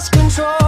lost control.